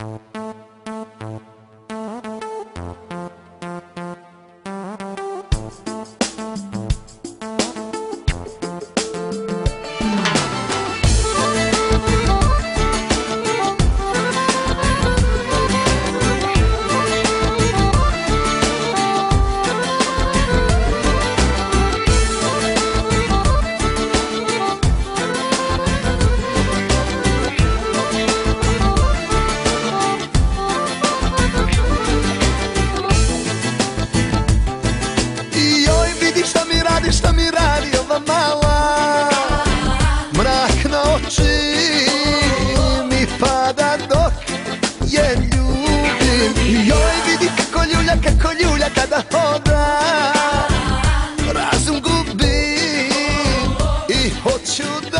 you should